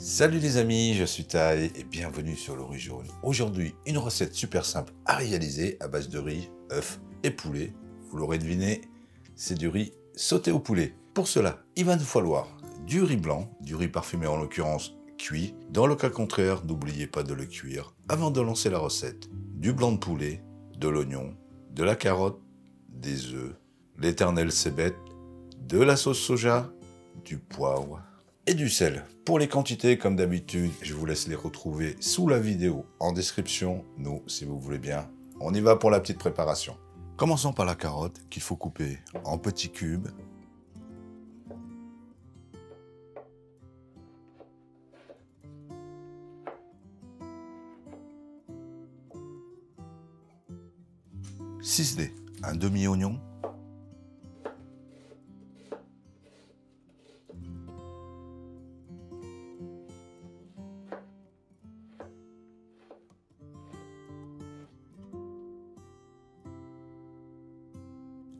Salut les amis, je suis Tai et bienvenue sur le riz jaune. Aujourd'hui, une recette super simple à réaliser à base de riz, œufs et poulet. Vous l'aurez deviné, c'est du riz sauté au poulet. Pour cela, il va nous falloir du riz blanc, du riz parfumé en l'occurrence cuit. Dans le cas contraire, n'oubliez pas de le cuire avant de lancer la recette. Du blanc de poulet, de l'oignon, de la carotte, des œufs, l'éternel cébette, de la sauce soja, du poivre et du sel. Pour les quantités, comme d'habitude, je vous laisse les retrouver sous la vidéo en description. Nous, si vous voulez bien, on y va pour la petite préparation. Commençons par la carotte qu'il faut couper en petits cubes. Ciseler un demi-oignon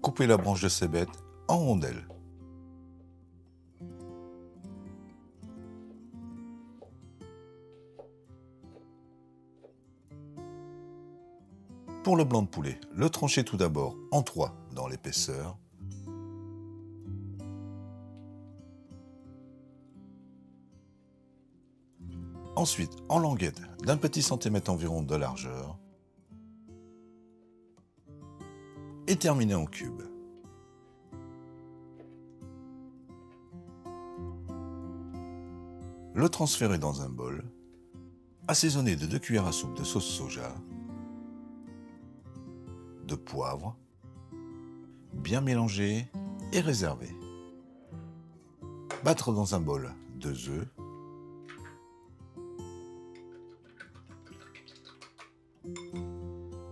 Coupez la branche de cébette en rondelles. Pour le blanc de poulet, le tranchez tout d'abord en trois dans l'épaisseur. Ensuite, en languette d'un petit centimètre environ de largeur. Et terminer en cube. Le transférer dans un bol, assaisonner de 2 cuillères à soupe de sauce soja, de poivre, bien mélanger et réserver. Battre dans un bol deux œufs,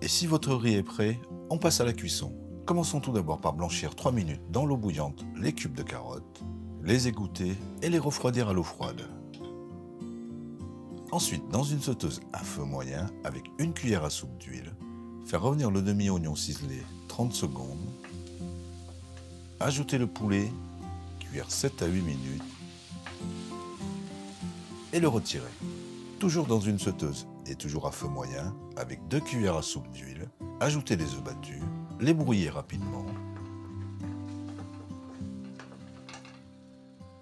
Et si votre riz est prêt, on passe à la cuisson. Commençons tout d'abord par blanchir 3 minutes dans l'eau bouillante les cubes de carottes, les égoutter et les refroidir à l'eau froide. Ensuite, dans une sauteuse à feu moyen, avec une cuillère à soupe d'huile, faire revenir le demi-oignon ciselé 30 secondes, ajouter le poulet, cuire 7 à 8 minutes, et le retirer. Toujours dans une sauteuse et toujours à feu moyen, avec 2 cuillères à soupe d'huile, ajoutez les œufs battus, les brouiller rapidement.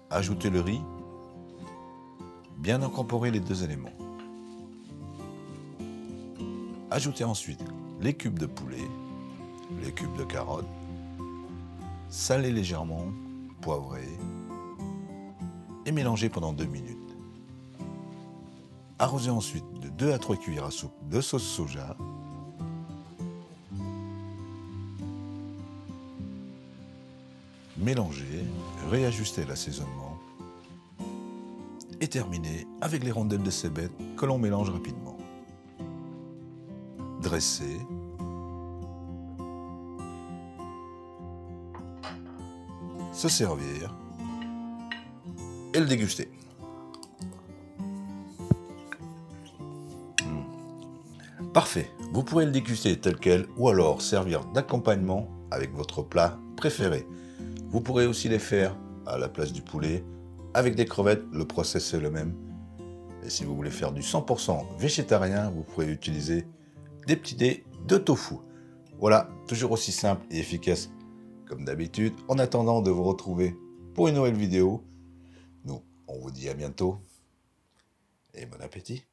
Ajoutez le riz, bien incorporer les deux éléments. Ajoutez ensuite les cubes de poulet, les cubes de carottes, salez légèrement, poivrez et mélangez pendant 2 minutes. Arrosez ensuite de 2 à 3 cuillères à soupe de sauce soja. Mélangez, réajustez l'assaisonnement et terminez avec les rondelles de cébette que l'on mélange rapidement. Dressez. Se servir et le déguster. Parfait, vous pourrez le déguster tel quel ou alors servir d'accompagnement avec votre plat préféré. Vous pourrez aussi les faire à la place du poulet avec des crevettes, le process est le même. Et si vous voulez faire du 100% végétarien, vous pourrez utiliser des petits dés de tofu. Voilà, toujours aussi simple et efficace comme d'habitude. En attendant de vous retrouver pour une nouvelle vidéo, nous, on vous dit à bientôt et bon appétit.